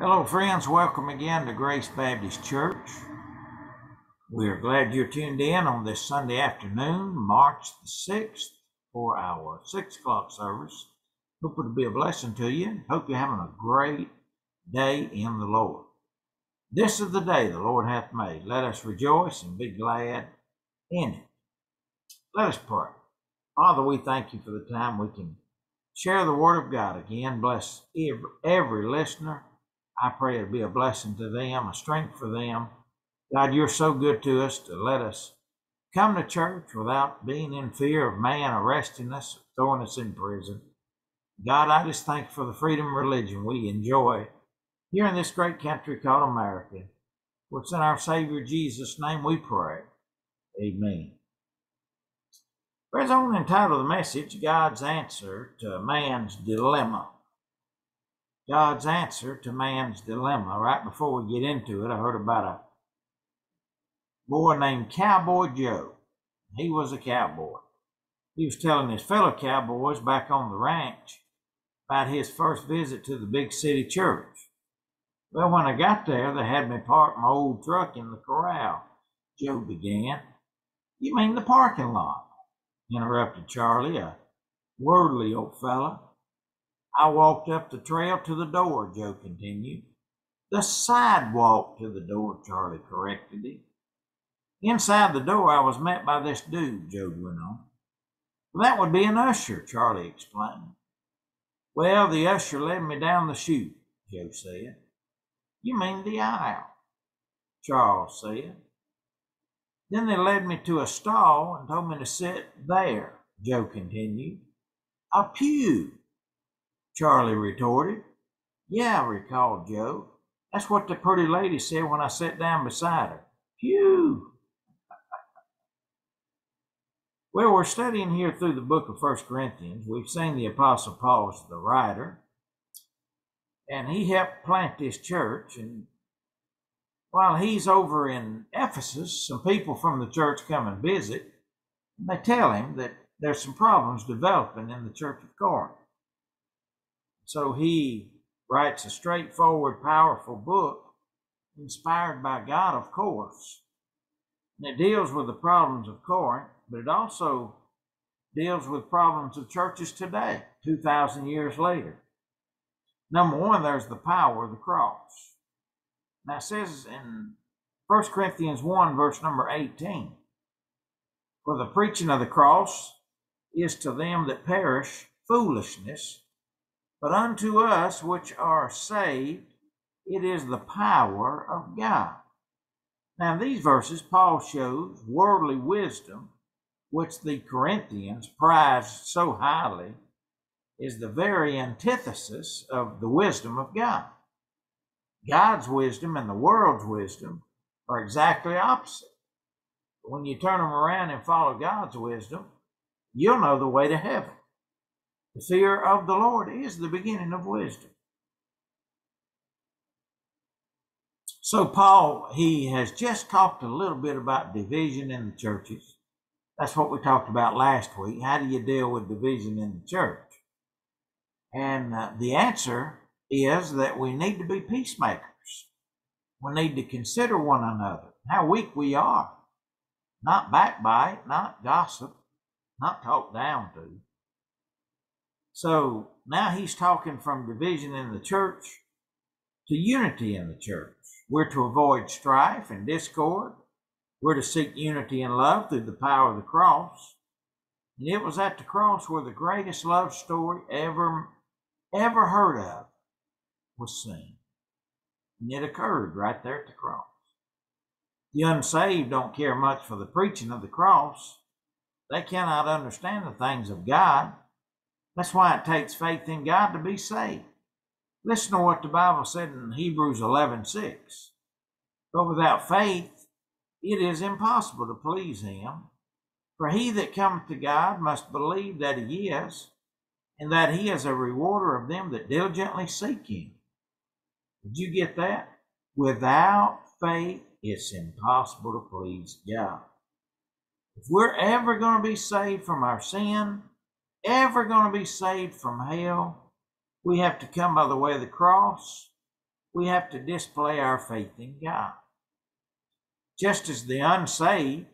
Hello, friends. Welcome again to Grace Baptist Church. We are glad you're tuned in on this Sunday afternoon, March the 6th, for our 6 o'clock service. Hope it'll be a blessing to you. Hope you're having a great day in the Lord. This is the day the Lord hath made. Let us rejoice and be glad in it. Let us pray. Father, we thank you for the time we can share the Word of God again. Bless every, every listener I pray it'll be a blessing to them, a strength for them. God, you're so good to us to let us come to church without being in fear of man arresting us, throwing us in prison. God, I just thank you for the freedom of religion we enjoy here in this great country called America. It's in our Savior Jesus' name we pray. Amen. Friends, I want to entitle the message God's Answer to Man's Dilemma. God's answer to man's dilemma. Right before we get into it, I heard about a boy named Cowboy Joe. He was a cowboy. He was telling his fellow cowboys back on the ranch about his first visit to the big city church. Well, when I got there, they had me park my old truck in the corral, Joe began. You mean the parking lot? interrupted Charlie, a worldly old fellow. I walked up the trail to the door, Joe continued. The sidewalk to the door, Charlie corrected him. Inside the door, I was met by this dude, Joe went on. That would be an usher, Charlie explained. Well, the usher led me down the chute, Joe said. You mean the aisle, Charles said. Then they led me to a stall and told me to sit there, Joe continued. A pew, Charlie retorted. Yeah, recalled Joe. That's what the pretty lady said when I sat down beside her. Phew! well, we're studying here through the book of First Corinthians. We've seen the Apostle Paul as the writer, and he helped plant this church. And while he's over in Ephesus, some people from the church come and visit. And they tell him that there's some problems developing in the church of Corinth. So he writes a straightforward, powerful book, inspired by God, of course. And it deals with the problems of Corinth, but it also deals with problems of churches today, 2,000 years later. Number one, there's the power of the cross. Now it says in 1 Corinthians 1, verse number 18, For the preaching of the cross is to them that perish foolishness, but unto us which are saved, it is the power of God. Now, in these verses, Paul shows worldly wisdom, which the Corinthians prized so highly, is the very antithesis of the wisdom of God. God's wisdom and the world's wisdom are exactly opposite. When you turn them around and follow God's wisdom, you'll know the way to heaven. The fear of the Lord is the beginning of wisdom. So, Paul, he has just talked a little bit about division in the churches. That's what we talked about last week. How do you deal with division in the church? And uh, the answer is that we need to be peacemakers. We need to consider one another, how weak we are. Not backbite, not gossip, not talk down to. So now he's talking from division in the church to unity in the church. We're to avoid strife and discord. We're to seek unity and love through the power of the cross. And it was at the cross where the greatest love story ever, ever heard of was seen. And it occurred right there at the cross. The unsaved don't care much for the preaching of the cross. They cannot understand the things of God. That's why it takes faith in God to be saved. Listen to what the Bible said in Hebrews 11 6. But without faith, it is impossible to please Him. For he that cometh to God must believe that He is, and that He is a rewarder of them that diligently seek Him. Did you get that? Without faith, it's impossible to please God. If we're ever going to be saved from our sin, ever going to be saved from hell, we have to come by the way of the cross. we have to display our faith in God. Just as the unsaved,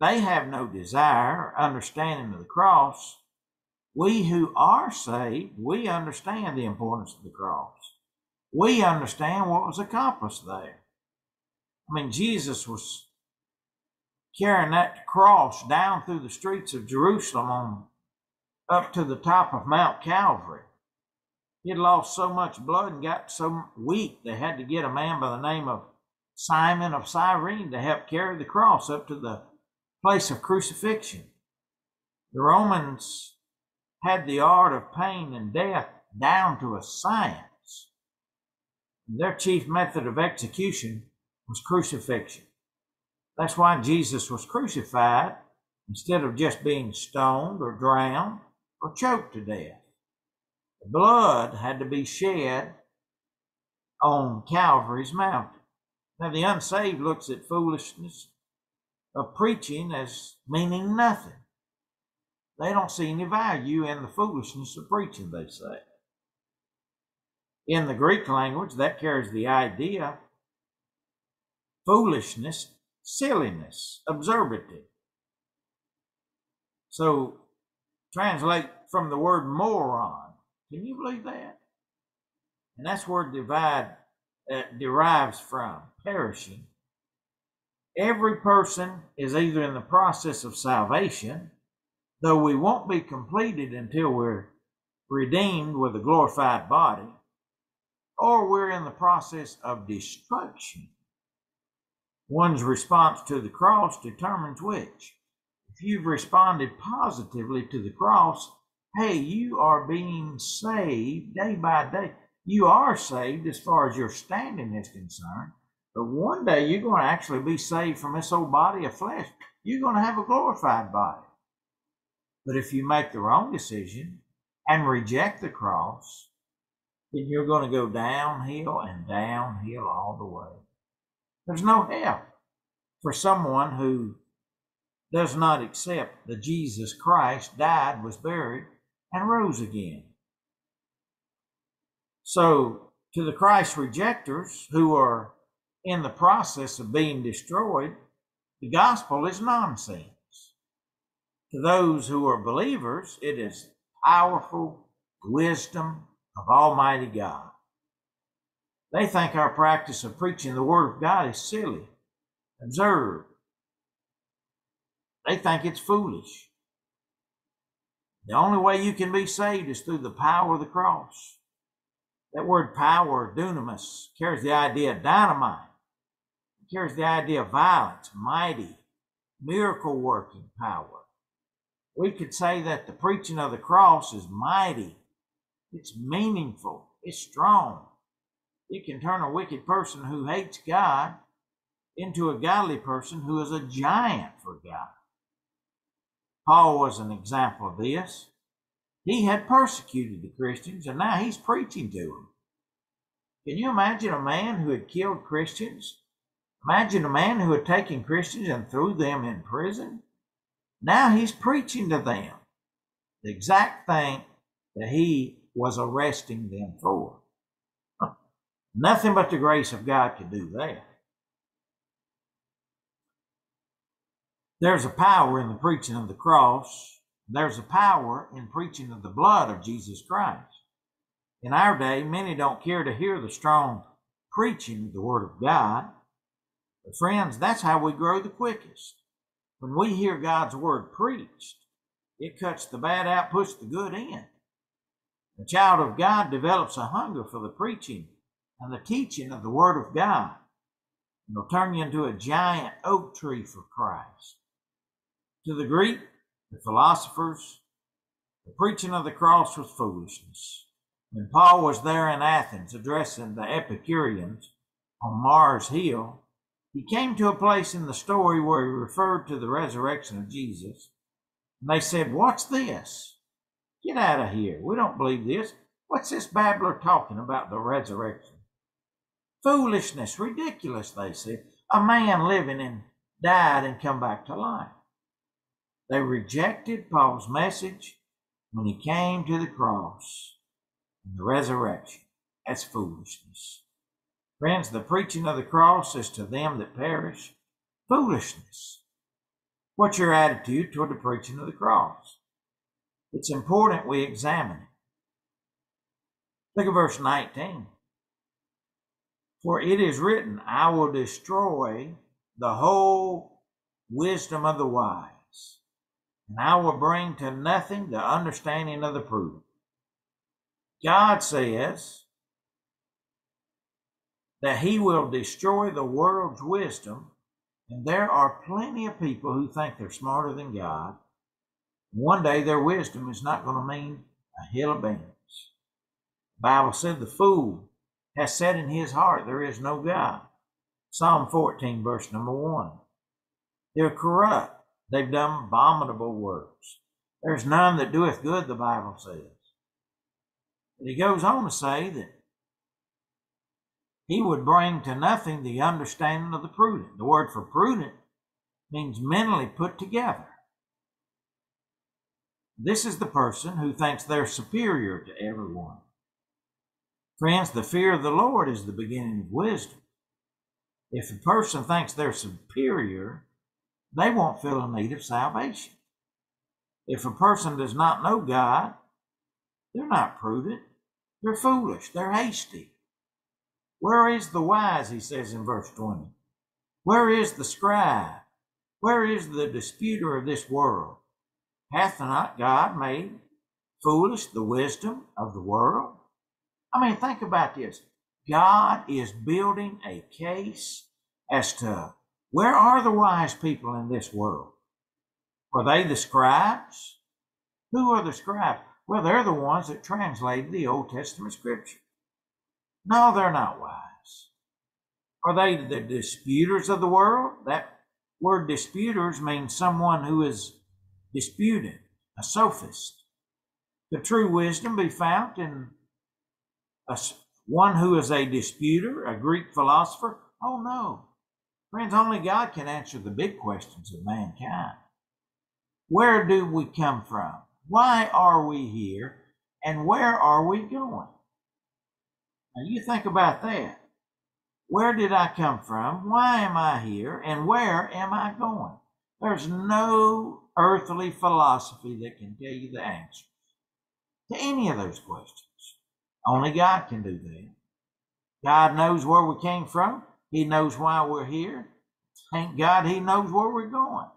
they have no desire or understanding of the cross. We who are saved, we understand the importance of the cross. We understand what was accomplished there. I mean, Jesus was carrying that cross down through the streets of Jerusalem on, up to the top of Mount Calvary. He had lost so much blood and got so weak they had to get a man by the name of Simon of Cyrene to help carry the cross up to the place of crucifixion. The Romans had the art of pain and death down to a science. Their chief method of execution was crucifixion. That's why Jesus was crucified instead of just being stoned or drowned or choked to death. The blood had to be shed on Calvary's mountain. Now, the unsaved looks at foolishness of preaching as meaning nothing. They don't see any value in the foolishness of preaching, they say. In the Greek language, that carries the idea foolishness, silliness, absurdity. So, translate from the word moron. Can you believe that? And that's where divide uh, derives from perishing. Every person is either in the process of salvation, though we won't be completed until we're redeemed with a glorified body, or we're in the process of destruction. One's response to the cross determines which. You've responded positively to the cross, hey, you are being saved day by day. You are saved as far as your standing is concerned. But one day you're going to actually be saved from this old body of flesh. You're going to have a glorified body. But if you make the wrong decision and reject the cross, then you're going to go downhill and downhill all the way. There's no help for someone who does not accept that Jesus Christ died, was buried, and rose again. So, to the Christ rejectors who are in the process of being destroyed, the gospel is nonsense. To those who are believers, it is powerful wisdom of Almighty God. They think our practice of preaching the Word of God is silly, absurd. They think it's foolish. The only way you can be saved is through the power of the cross. That word power, dunamis, carries the idea of dynamite. It carries the idea of violence, mighty, miracle working power. We could say that the preaching of the cross is mighty, it's meaningful, it's strong. It can turn a wicked person who hates God into a godly person who is a giant for God. Paul was an example of this. He had persecuted the Christians and now he's preaching to them. Can you imagine a man who had killed Christians? Imagine a man who had taken Christians and threw them in prison. Now he's preaching to them the exact thing that he was arresting them for. Nothing but the grace of God could do that. There's a power in the preaching of the cross. There's a power in preaching of the blood of Jesus Christ. In our day, many don't care to hear the strong preaching of the Word of God. But friends, that's how we grow the quickest. When we hear God's Word preached, it cuts the bad out, puts the good in. The child of God develops a hunger for the preaching and the teaching of the Word of God. It'll turn you into a giant oak tree for Christ. To the Greek, the philosophers, the preaching of the cross was foolishness. When Paul was there in Athens addressing the Epicureans on Mars Hill, he came to a place in the story where he referred to the resurrection of Jesus. And they said, What's this? Get out of here. We don't believe this. What's this babbler talking about the resurrection? Foolishness, ridiculous, they said. A man living and died and come back to life. They rejected Paul's message when he came to the cross and the resurrection. That's foolishness. Friends, the preaching of the cross is to them that perish foolishness. What's your attitude toward the preaching of the cross? It's important we examine it. Look at verse 19. For it is written, I will destroy the whole wisdom of the wise, and I will bring to nothing the understanding of the prudent. God says that He will destroy the world's wisdom, and there are plenty of people who think they're smarter than God. One day their wisdom is not going to mean a hill of beans. The Bible said the fool has said in his heart, There is no God. Psalm 14, verse number 1. They're corrupt. They've done abominable works. There's none that doeth good, the Bible says. But he goes on to say that he would bring to nothing the understanding of the prudent. The word for prudent means mentally put together. This is the person who thinks they're superior to everyone. Friends, the fear of the Lord is the beginning of wisdom. If a person thinks they're superior, they won't feel a need of salvation. If a person does not know God, they're not prudent. They're foolish. They're hasty. Where is the wise, he says in verse 20? Where is the scribe? Where is the disputer of this world? Hath not God made foolish the wisdom of the world? I mean, think about this. God is building a case as to where are the wise people in this world? Are they the scribes? Who are the scribes? Well, they're the ones that translated the Old Testament scripture. No, they're not wise. Are they the disputers of the world? That word disputers means someone who is disputing, a sophist. The true wisdom be found in a, one who is a disputer, a Greek philosopher? Oh no. Friends, only God can answer the big questions of mankind. Where do we come from? Why are we here? And where are we going? Now you think about that. Where did I come from? Why am I here? And where am I going? There's no earthly philosophy that can tell you the answers to any of those questions. Only God can do that. God knows where we came from. He knows why we're here. Thank God He knows where we're going.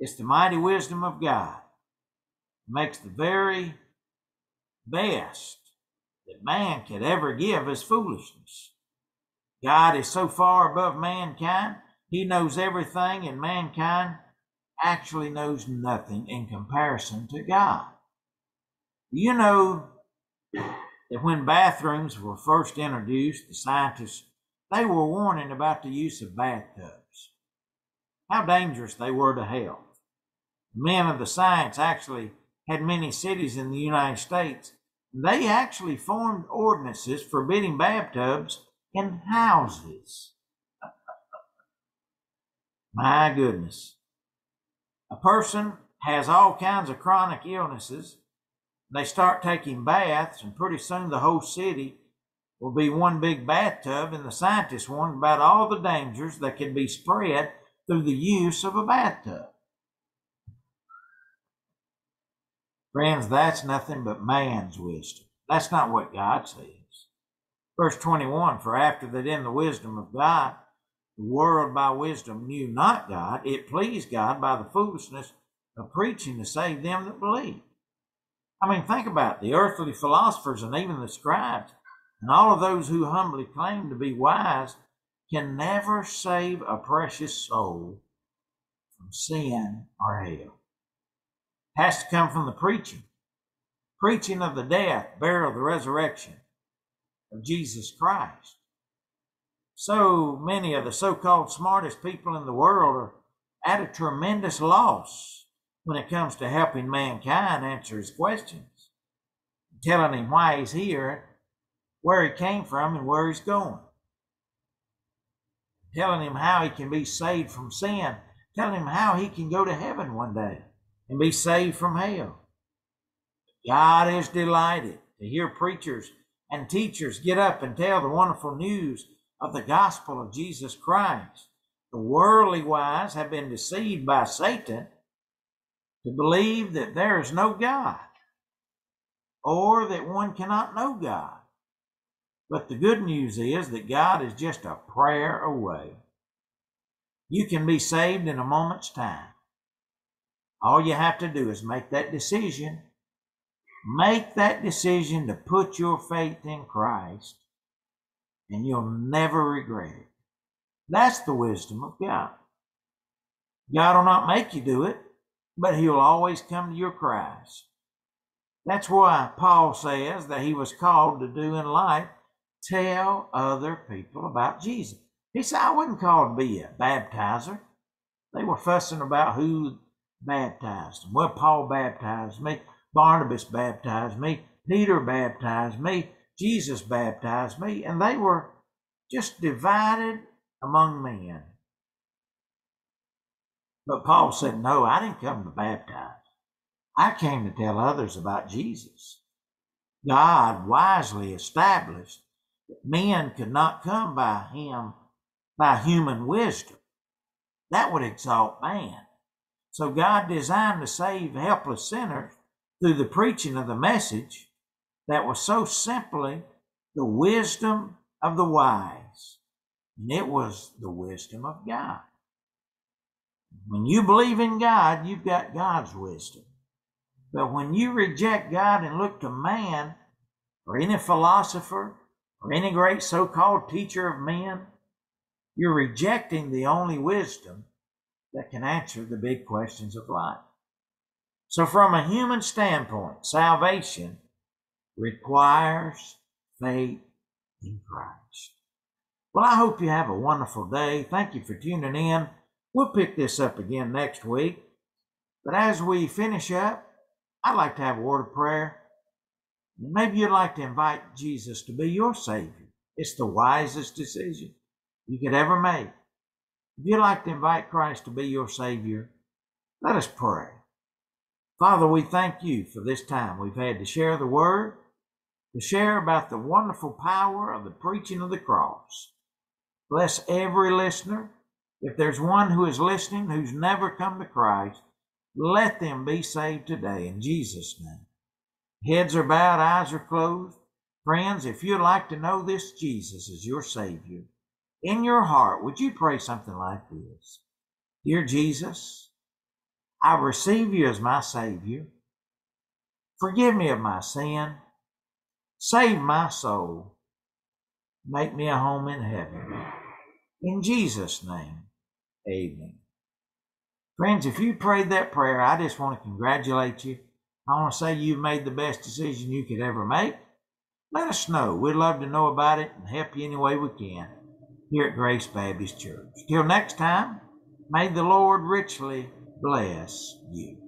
It's the mighty wisdom of God It makes the very best that man could ever give as foolishness. God is so far above mankind, He knows everything, and mankind actually knows nothing in comparison to God. You know that when bathrooms were first introduced, the scientists they were warning about the use of bathtubs, how dangerous they were to health. Men of the science actually had many cities in the United States. They actually formed ordinances forbidding bathtubs in houses. My goodness. A person has all kinds of chronic illnesses. They start taking baths, and pretty soon the whole city will be one big bathtub, and the scientists warned about all the dangers that can be spread through the use of a bathtub. Friends, that's nothing but man's wisdom. That's not what God says. Verse 21 For after that in the wisdom of God, the world by wisdom knew not God, it pleased God by the foolishness of preaching to save them that believe. I mean, think about it. the earthly philosophers and even the scribes and all of those who humbly claim to be wise can never save a precious soul from sin or hell has to come from the preaching. Preaching of the death, burial, the resurrection of Jesus Christ. So many of the so called smartest people in the world are at a tremendous loss when it comes to helping mankind answer his questions, telling him why he's here, where he came from, and where he's going, telling him how he can be saved from sin, telling him how he can go to heaven one day and be saved from hell. God is delighted to hear preachers and teachers get up and tell the wonderful news of the gospel of Jesus Christ. The worldly wise have been deceived by Satan to believe that there is no God or that one cannot know God. But the good news is that God is just a prayer away. You can be saved in a moment's time. All you have to do is make that decision. Make that decision to put your faith in Christ, and you'll never regret it. That's the wisdom of God. God will not make you do it, but He'll always come to your cries. That's why Paul says that he was called to do in life tell other people about Jesus. He said, I wasn't called to be a baptizer. They were fussing about who baptized them. Well, Paul baptized me, Barnabas baptized me, Peter baptized me, Jesus baptized me, and they were just divided among men. But Paul said, No, I didn't come to baptize. I came to tell others about Jesus. God wisely established that men could not come by him by human wisdom. That would exalt man. So God designed to save helpless sinners through the preaching of the message that was so simply the wisdom of the wise. And it was the wisdom of God. When you believe in God, you've got God's wisdom. But when you reject God and look to man or any philosopher or any great so called teacher of men, you're rejecting the only wisdom that can answer the big questions of life. So, from a human standpoint, salvation requires faith in Christ. Well, I hope you have a wonderful day. Thank you for tuning in. We'll pick this up again next week. But as we finish up, I'd like to have a word of prayer. Maybe you'd like to invite Jesus to be your Savior. It's the wisest decision you could ever make. If you'd like to invite Christ to be your Savior, let us pray. Father, we thank you for this time we've had to share the Word, to share about the wonderful power of the preaching of the cross. Bless every listener. If there's one who is listening who's never come to Christ, let them be saved today in Jesus' name. Heads are bowed, eyes are closed. Friends, if you'd like to know this Jesus as your Savior, in your heart, would you pray something like this? Dear Jesus, I receive you as my Savior. Forgive me of my sin. Save my soul. Make me a home in heaven. In Jesus' name, amen. Friends, if you prayed that prayer, I just want to congratulate you. I want to say you've made the best decision you could ever make. Let us know. We'd love to know about it and help you any way we can here at Grace Baptist Church. Till next time, may the Lord richly bless you.